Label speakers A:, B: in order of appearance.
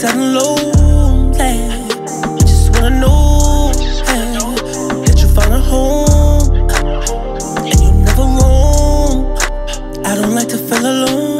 A: cause I'm lonely. I Just wanna know hey, that you find a home and you're never wrong. I don't like to feel alone.